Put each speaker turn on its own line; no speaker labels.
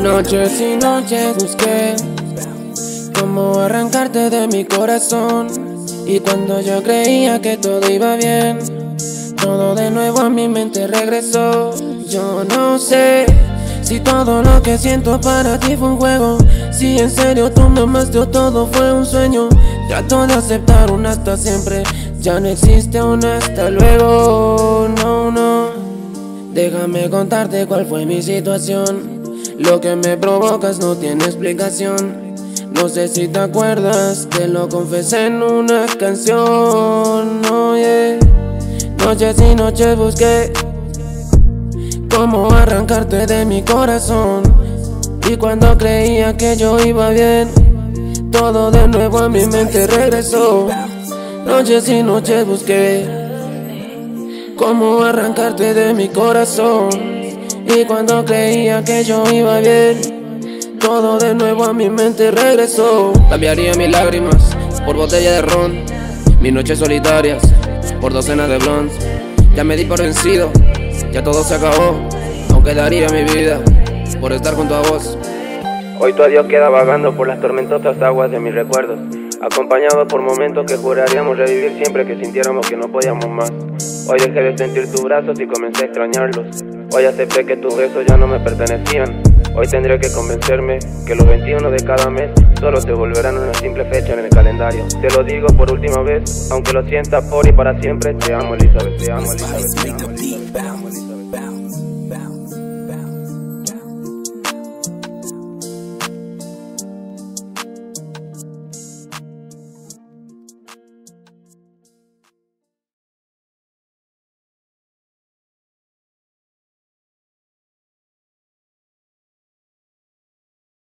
Noches y noches busqué cómo arrancarte de mi corazón. Y cuando yo creía que todo iba bien, todo de nuevo a mi mente regresó. Yo no sé si todo lo que siento para ti fue un juego. Si en serio tú me amaste o todo fue un sueño. Trato de aceptar un hasta siempre. Ya no existe un hasta luego. No, no. Déjame contarte cuál fue mi situación. Lo que me provocas no tiene explicación. No sé si te acuerdas, te lo confesé en una canción. Oye, noches y noches busqué cómo arrancarte de mi corazón. Y cuando creía que yo iba bien, todo de nuevo a mi mente regresó. Noches y noches busqué cómo arrancarte de mi corazón. Y cuando creía que yo iba bien, todo de nuevo a mi mente regresó. Cambiaría mis lágrimas por botella de ron, mis noches solitarias por docenas de blondes. Ya me di por vencido, ya todo se acabó. Aunque daría mi vida por estar junto a vos. Hoy tu adiós queda vagando por las tormentosas aguas de mis recuerdos, acompañado por momentos que juraríamos revivir siempre que sintiéramos que no podíamos más. Hoy dejé de sentir tus brazos y comencé a extrañarlos. Hoy acepté que tus besos ya no me pertenecían. Hoy tendré que convencerme que los 21 de cada mes solo se volverán una simple fecha en el calendario. Te lo digo por última vez, aunque lo sienta por y para siempre. Te. Te amo, Elizabeth. Te amo, Elizabeth.